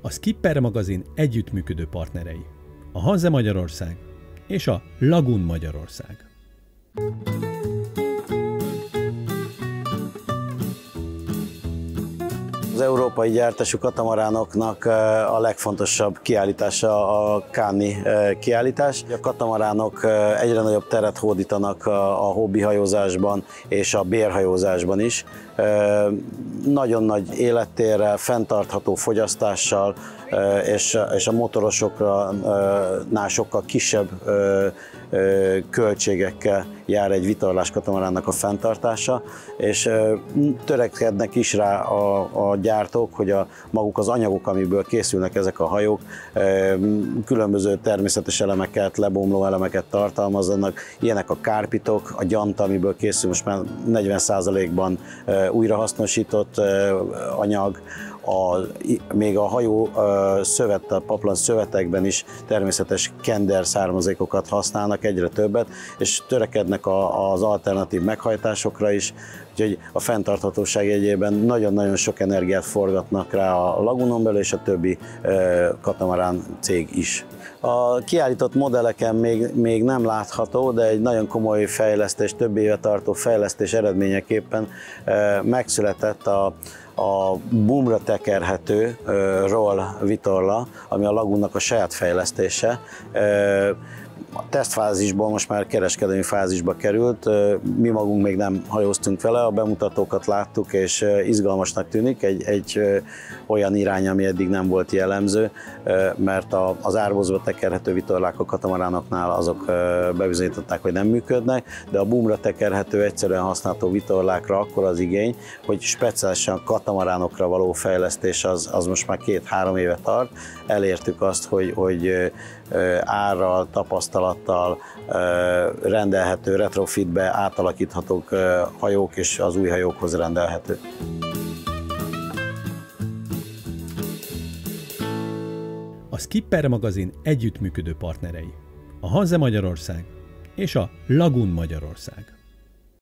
a Skipper magazin együttműködő partnerei, a Hanze Magyarország és a Lagun Magyarország. Az európai gyártású katamaránoknak a legfontosabb kiállítása a Káni kiállítás. A katamaránok egyre nagyobb teret hódítanak a hobbihajózásban és a bérhajózásban is. Nagyon nagy élettérrel, fenntartható fogyasztással és, a motorosoknál sokkal kisebb költségekkel jár egy vitorlás katamaránnak a fenntartása, és törekednek is rá a, a gyártók, hogy a maguk az anyagok, amiből készülnek ezek a hajók, különböző természetes elemeket, lebomló elemeket tartalmazzanak, ilyenek a kárpitok, a gyanta, amiből készül most már 40%-ban újrahasznosított anyag, a, még a hajó szövet, a paplan szövetekben is természetes kender származékokat használnak egyre többet, és törekednek a, az alternatív meghajtásokra is, úgyhogy a fenntarthatóság jegyében nagyon-nagyon sok energiát forgatnak rá a lagunon belül, és a többi katamarán cég is. A kiállított modelleken még, még nem látható, de egy nagyon komoly fejlesztés, több éve tartó fejlesztés eredményeképpen megszületett a, a boomra tekerhető roll vitorla, ami a Lagunnak a saját fejlesztése a tesztfázisból most már kereskedelmi fázisba került. Mi magunk még nem hajóztunk vele, a bemutatókat láttuk, és izgalmasnak tűnik, egy, egy olyan irány, ami eddig nem volt jellemző, mert az árvozva tekerhető vitorlák a katamaránoknál azok bebizonyították, hogy nem működnek, de a boomra tekerhető, egyszerűen használható vitorlákra akkor az igény, hogy speciálisan katamaránokra való fejlesztés az, az most már két-három éve tart. Elértük azt, hogy, hogy árral, tapasztalattal rendelhető, retrofitbe átalakíthatók hajók és az új hajókhoz rendelhető. A Skipper magazin együttműködő partnerei, a Hanze Magyarország és a Lagun Magyarország.